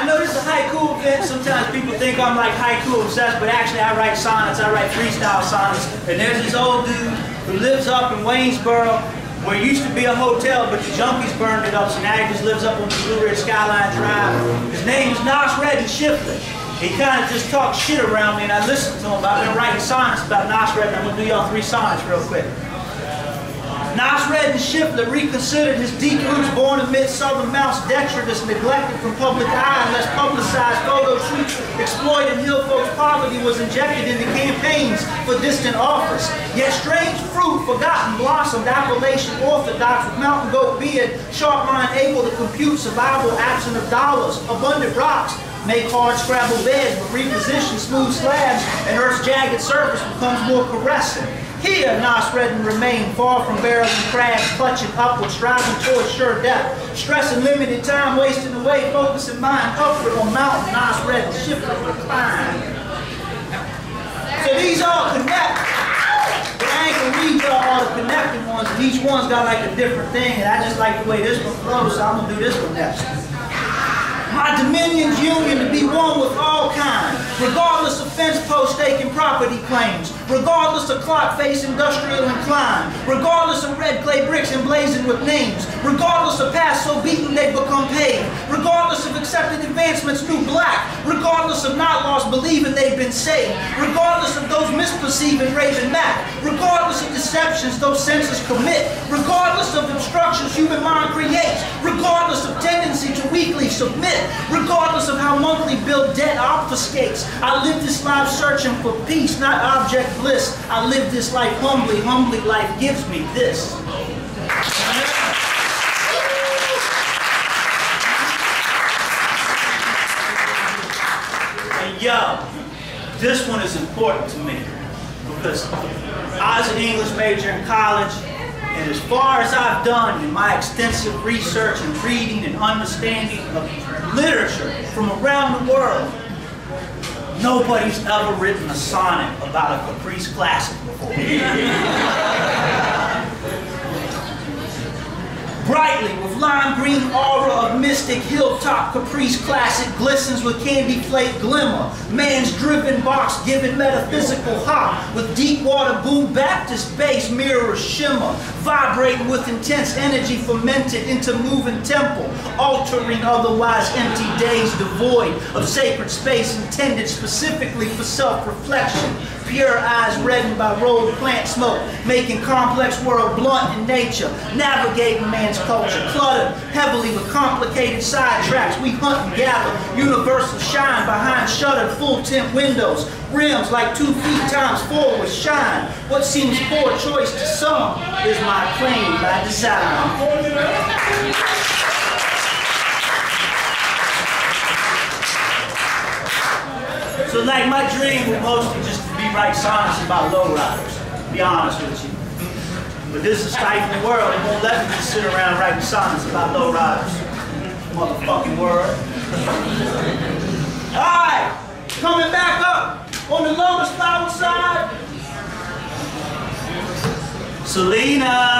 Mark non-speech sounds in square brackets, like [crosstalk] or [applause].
I know this is a haiku event. Sometimes people think I'm like haiku obsessed, but actually I write sonnets. I write freestyle sonnets. And there's this old dude who lives up in Waynesboro, where it used to be a hotel, but the junkies burned it up, so now he just lives up on the Blue Ridge Skyline Drive. His name is Nasreddin Shiflett. He kind of just talks shit around me, and I listen to him. I've been writing sonnets about Nasreddin. I'm going to do y'all three sonnets real quick. Nasreddin Shiflett reconsidered his deep roots born amid southern mounts detritus neglected from public eye unless publicized photo shoots exploiting hill folks' poverty was injected into campaigns for distant office. Yet strange fruit forgotten blossomed Appalachian orthodox with mountain goat beard, sharp mind able to compute survival absent of dollars, abundant rocks, make hard scrabble beds, but reposition smooth slabs, and Earth's jagged surface becomes more caressing. Here, Nasreddin remained far from barreling crabs, clutching upward, striving towards sure death, stressing limited time, wasting away, focusing mind upward on mountain, Nasreddin shifting the climb. So these all connect. But I ain't y'all all the connecting ones, and each one's got like a different thing, and I just like the way this one flows, so I'm gonna do this one next. My dominion's union to be one with all kind, regardless of fence post staking property claims, regardless of clock face industrial incline, regardless of red clay bricks emblazoned with names, regardless of past so beaten they become paved, regardless of accepted advancements new black, regardless of not lost believing they've been saved, regardless of those misperceiving Raven Mack, regardless of deceptions those senses commit, regardless of obstructions human mind creates, regardless submit, regardless of how monthly bill debt obfuscates. I live this life searching for peace, not object bliss. I live this life humbly, humbly life gives me this. And yo, this one is important to me because I was an English major in college and as far as I've done in my extensive research and reading and understanding of literature from around the world, nobody's ever written a sonnet about a Caprice classic before. [laughs] Brightly, with lime green aura of mystic hilltop caprice classic glistens with candy flake glimmer. Man's driven box giving metaphysical hop with deep water boom Baptist bass mirror shimmer. Vibrating with intense energy fermented into moving temple. Altering otherwise empty days devoid of sacred space intended specifically for self-reflection pure eyes reddened by rolled plant smoke, making complex world blunt in nature, navigating man's culture, cluttered heavily with complicated sidetracks. We hunt and gather, universal shine behind shuttered full tint windows, rims like two feet times four with shine. What seems poor choice to some is my claim by design. So like my dream would mostly just be write songs about lowriders, be honest with you. But this is stifling world. It won't let me just sit around writing songs about lowriders. Motherfucking world. Alright, coming back up on the Lotus Flower side. Selena.